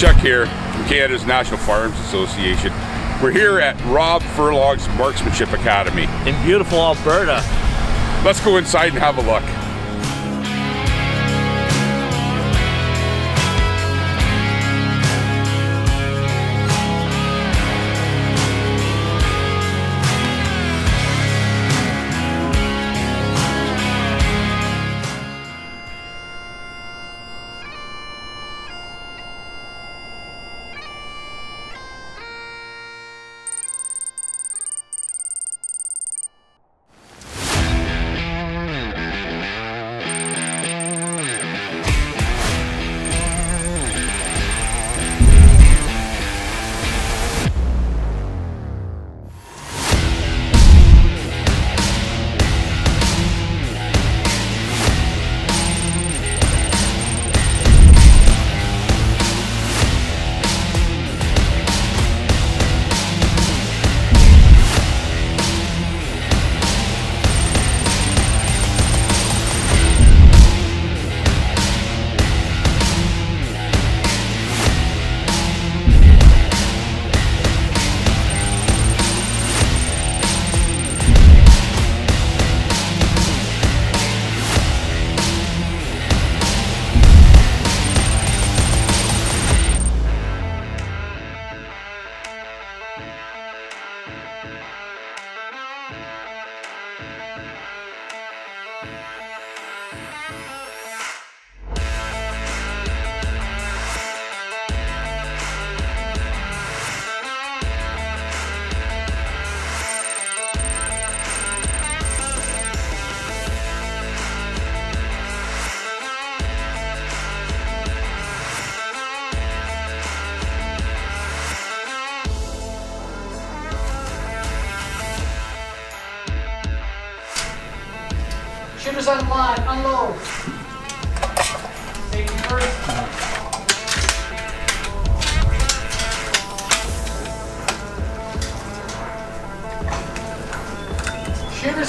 Chuck here from Canada's National Firearms Association. We're here at Rob Furlong's Marksmanship Academy. In beautiful Alberta. Let's go inside and have a look.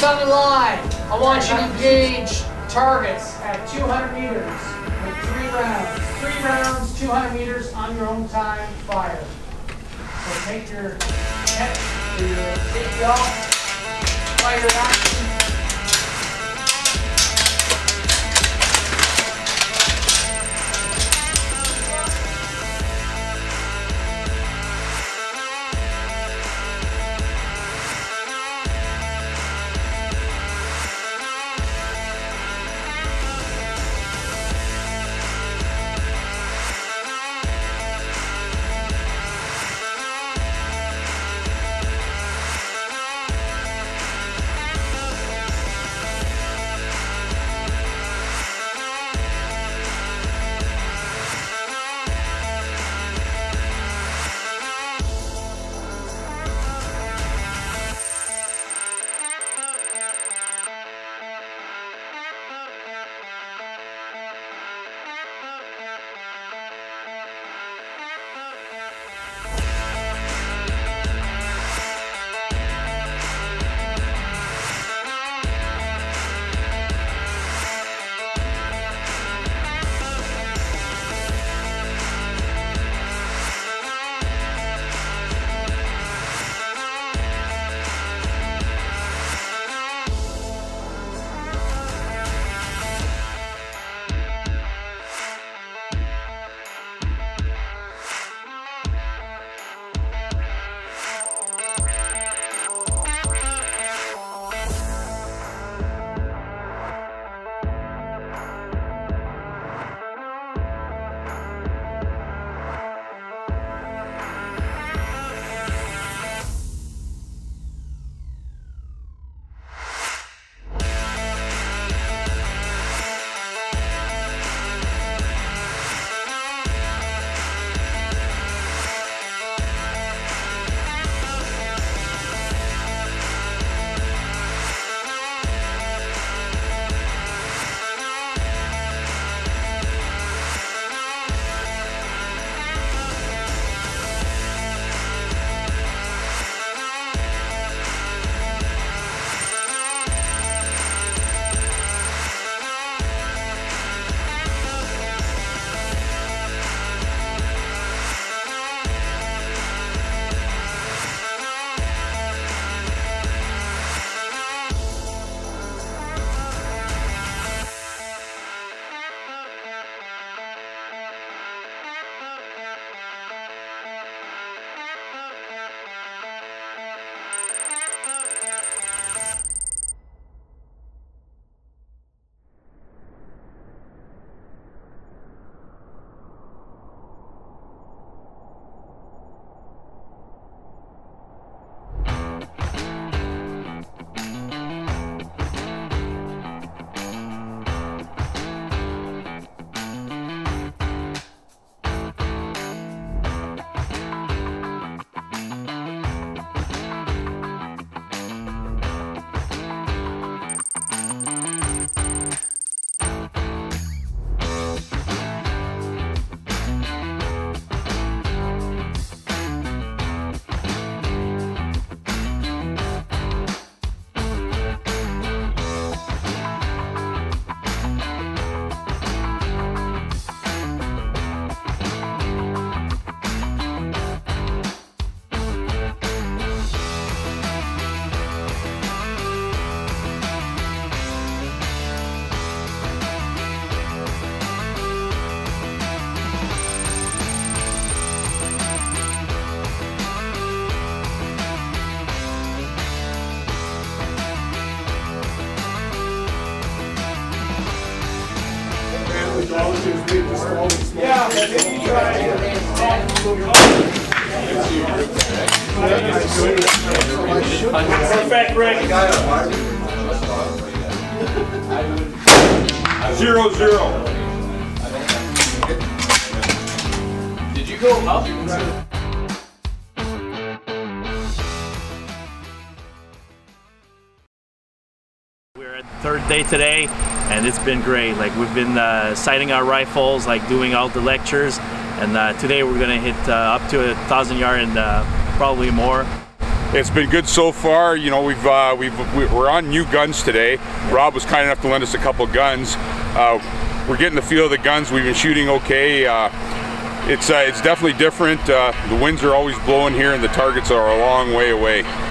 On the line. I want you to engage targets at 200 meters with three rounds. Three rounds, 200 meters on your own time, fire. So take your net, your safety off, fire action. Perfect, Rick. Zero zero. Did you go up? We're at third day today, and it's been great. Like we've been uh, sighting our rifles, like doing all the lectures, and uh, today we're gonna hit uh, up to a thousand yard and uh, probably more. It's been good so far. You know, we've uh, we've we're on new guns today. Rob was kind enough to lend us a couple guns. Uh, we're getting the feel of the guns. We've been shooting okay. Uh, it's uh, it's definitely different. Uh, the winds are always blowing here, and the targets are a long way away.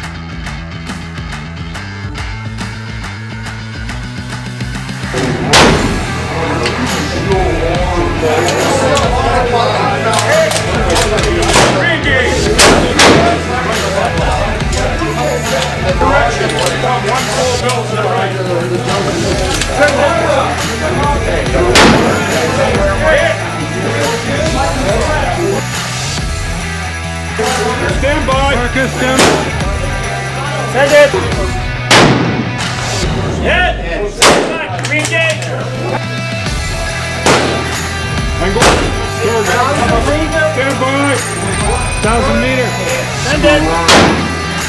Good. Stand by. Marcus, stand Send it. Hit. Green gate. Angle. Stand by. Thousand meter. Send it.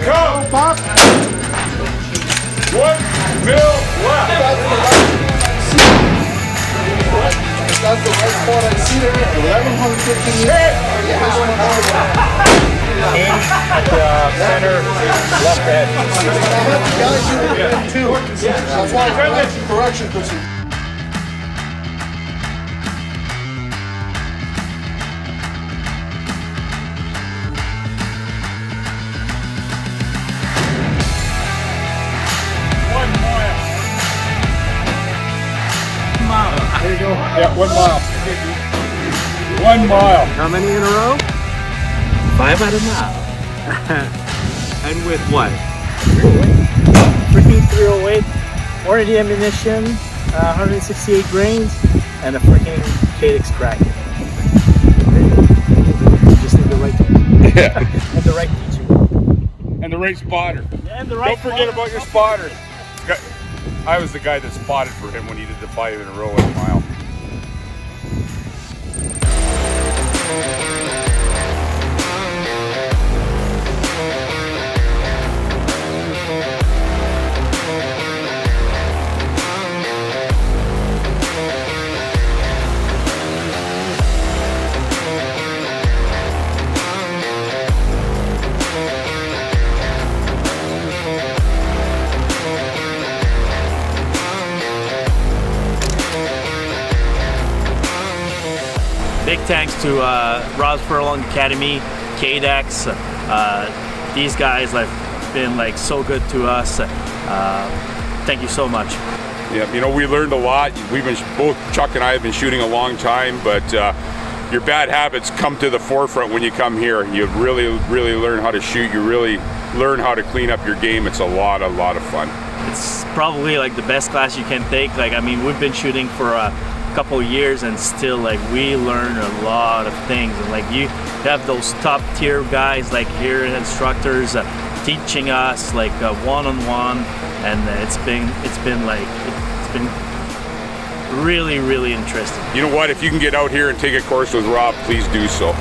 Go. One mil left. That's the right spot I see there. 1115 meters. At the center left head. I had the guys who were in. That's why I asked you correction because Yeah, one mile. One mile. How many in a row? Five out of nine. And with what? Freaking 308, already ammunition, uh, 168 grains, and a freaking Cadex Kraken. Just need the right Yeah. and the right teacher. And the right spotter. And the right Don't forget about your spotter. I was the guy that spotted for him when he did the five in a row at a thanks to uh, Rob's Furlong Academy, Cadex. Uh, these guys have been like so good to us. Uh, thank you so much. Yeah, you know, we learned a lot. We've been both Chuck and I have been shooting a long time, but uh, your bad habits come to the forefront when you come here. You really, really learn how to shoot. You really learn how to clean up your game. It's a lot, a lot of fun. It's probably like the best class you can take. Like I mean, we've been shooting for a couple years and still like we learn a lot of things. And like you have those top tier guys like here instructors uh, teaching us like one on one, and uh, it's been it's been like it's been really really interesting. You know what? If you can get out here and take a course with Rob, please do so.